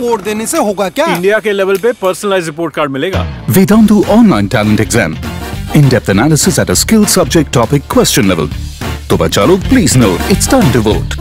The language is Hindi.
वोट देने से होगा क्या? इंडिया के लेवल पे पर्सनलाइज रिपोर्ट कार्ड मिलेगा। Vedantu online talent exam in depth analysis at a skill subject topic question level तो बच्चा लोग please no it's time to vote